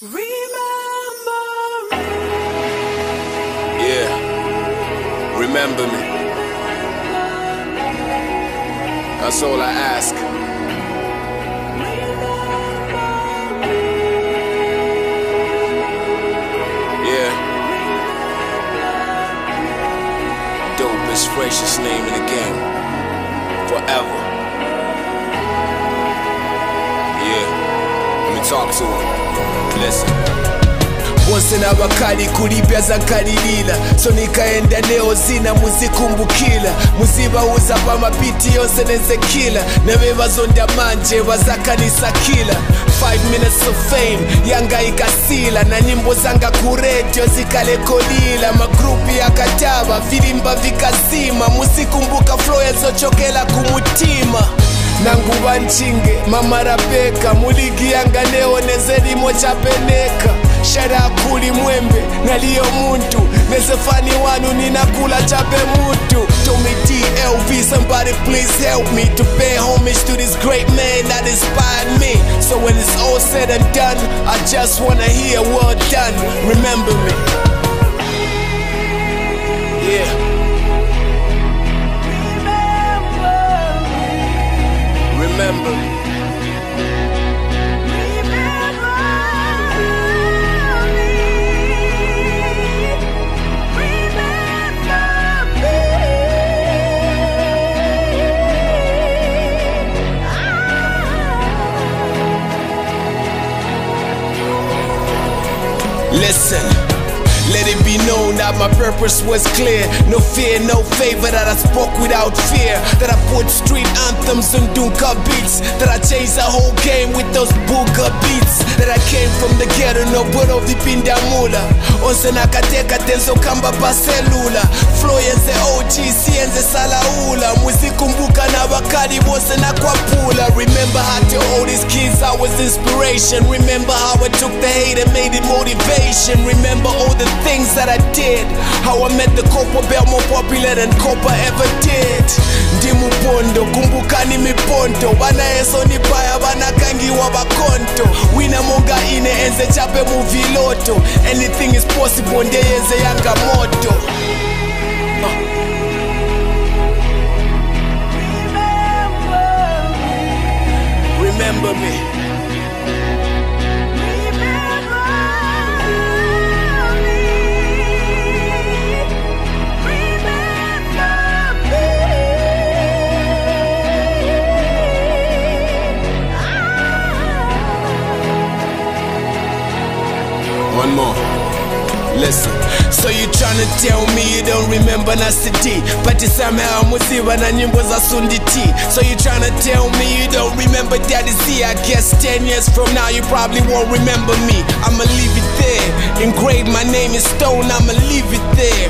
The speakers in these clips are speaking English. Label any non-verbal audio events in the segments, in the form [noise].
Yeah, remember me. That's all I ask. Yeah. Dopest, freshest name in the game. Forever. Me talk to. Him. Listen. bose n'abakali kulipya zankalilila so nikaenda leo zina muzikumbukila. Muzibawuza pamapiti yonse nenzekila zonda manje bazakanisa kila. 5 minutes of fame yanga ikasila. Na nyimbo zanga kuredio zikalekolila magrupi yakataba vilimba vikazima. Muzikumbuka flow yazochokela kumutima nanguva nchinge mamarapeka muligi yanga leo nezerimo chapeneka sharakuli mwembe naliyo muntu nezefani wanu ninakula chape mutu Tommy DLV, somebody please help me to pay homage to this great man that inspired me. So when it's all said and done, I just wanna hear well done. Remember me. Yeah. Remember. Me. Ah. Listen, let it be known that my purpose was clear. No fear, no favor, that I spoke without fear. That I put street anthems and dunka beats. That I changed the whole game with those booga beats. That I came from the ghetto, no boro vipinda mula. Onse nakateka tenzo kamba paselula. Flow yenze OG, siyenze salaula. Muzikumbuka na bakali bose nakwapula. Remember how to all these kids, I was inspiration. Remember how I took the hate and made it motivation. Remember all the things that I did. How I met the Copa Bell more popular than Copa ever did. Ndi mupondo, kumbukani mipondo. Bana yeso ni baya, bana kangiwa bakonto. Wina monga ine enze chape muviloto. Anything is possible, ndeyeze yanga moto. One more. Listen, so you tryna tell me you don't remember Nasty D? But you somehow musiba na nyimbo za Sundi T. So you tryna tell me you don't remember Daddy Z I guess 10 years from now you probably won't remember me. I'ma leave it there. Engrave my name in stone, I'ma leave it there.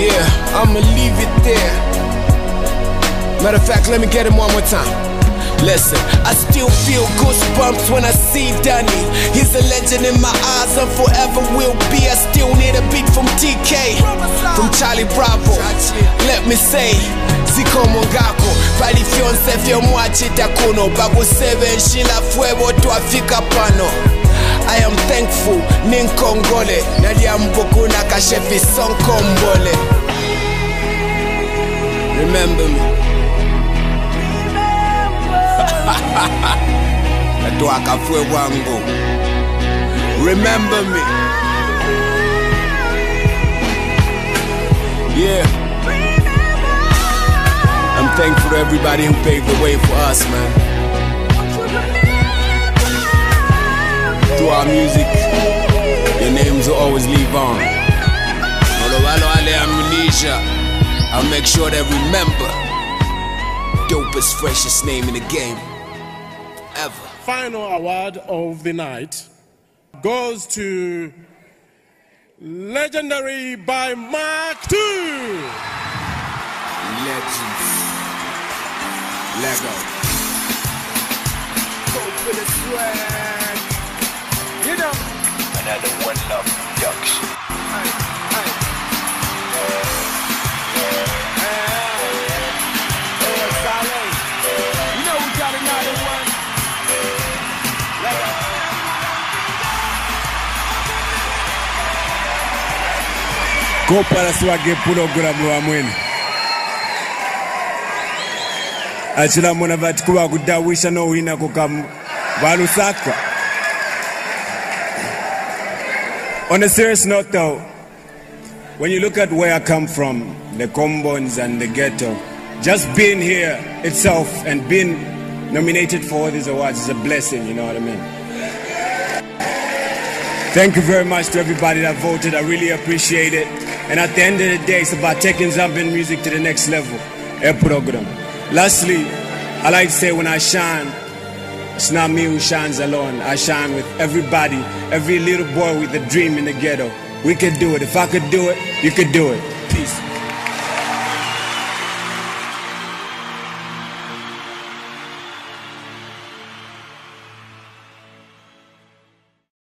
Yeah, I'ma leave it there. Matter of fact, let me get him one more time Listen, I still feel goosebumps when I see Danny. He's a legend in my eyes and forever will be. I still need a beat from TK, from Charlie Bravo. Let me say, Ziko Mongako, pali fionse vyo mwachita kuno, bagu seven shila fuego twafika pano. I am thankful, ninkongole, naliambukuna kashefi sonkombole. Remember me. [laughs] remember me. Yeah. I'm thankful to everybody who paved the way for us man. Through our music your names will always live on. Olowalo ale amnesia. I'll make sure they remember. Dopest freshest name in the game final award of the night goes to Legendary by Mark II. Legends. Lego. Go for the swag. You know. Another one love kopala siwage pulogulamu lwamwene achilamona vati on a serious note though when you look at where i come from the combons and the ghetto just being here itself and being nominated for all these awards is a blessing you know what i mean Thank you very much to everybody that voted. I really appreciate it. And at the end of the day, it's about taking Zambian music to the next level. A program. Lastly, I like to say when I shine, it's not me who shines alone. I shine with everybody, every little boy with a dream in the ghetto. We could do it. If I could do it, you could do it. Peace.